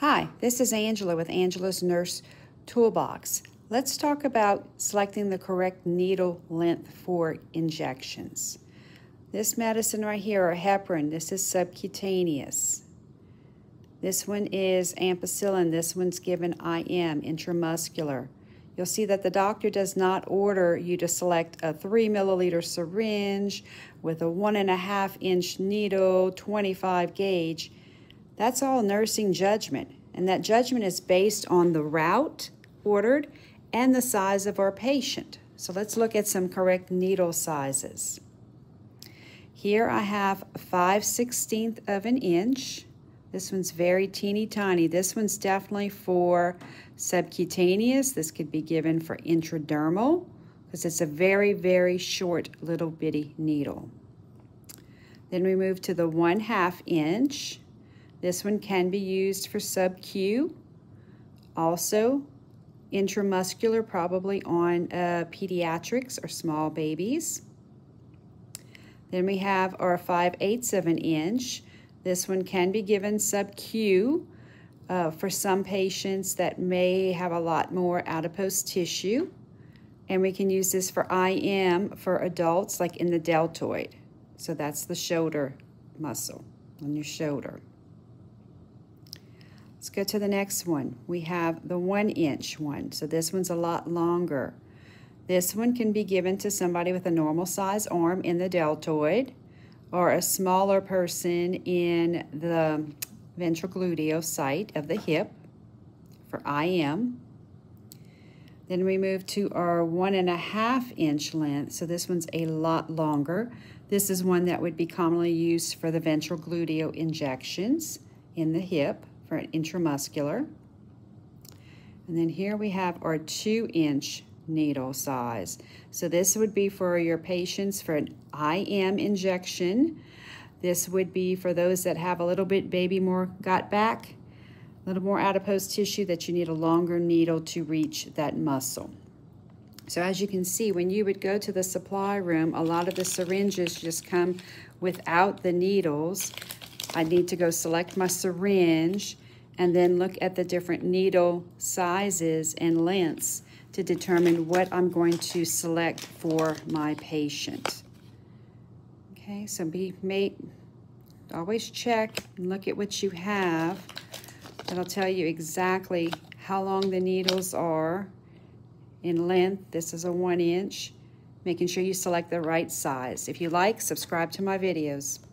Hi, this is Angela with Angela's Nurse Toolbox. Let's talk about selecting the correct needle length for injections. This medicine right here, or heparin, this is subcutaneous. This one is ampicillin. This one's given IM, intramuscular. You'll see that the doctor does not order you to select a three milliliter syringe with a one and a half inch needle, 25 gauge. That's all nursing judgment, and that judgment is based on the route ordered and the size of our patient. So let's look at some correct needle sizes. Here I have 5 16th of an inch. This one's very teeny tiny. This one's definitely for subcutaneous. This could be given for intradermal because it's a very, very short little bitty needle. Then we move to the 1 half inch. This one can be used for sub-Q. Also, intramuscular, probably on uh, pediatrics or small babies. Then we have our 5 eighths of an inch. This one can be given sub-Q uh, for some patients that may have a lot more adipose tissue. And we can use this for IM for adults, like in the deltoid. So that's the shoulder muscle on your shoulder. Let's go to the next one. We have the one inch one. So this one's a lot longer. This one can be given to somebody with a normal size arm in the deltoid or a smaller person in the ventrogluteal site of the hip for IM. Then we move to our one and a half inch length. So this one's a lot longer. This is one that would be commonly used for the ventrogluteal injections in the hip for an intramuscular. And then here we have our two inch needle size. So this would be for your patients for an IM injection. This would be for those that have a little bit baby more got back, a little more adipose tissue that you need a longer needle to reach that muscle. So as you can see, when you would go to the supply room, a lot of the syringes just come without the needles. I need to go select my syringe and then look at the different needle sizes and lengths to determine what I'm going to select for my patient. Okay, so be make always check and look at what you have. That'll tell you exactly how long the needles are in length. This is a one inch. Making sure you select the right size. If you like, subscribe to my videos.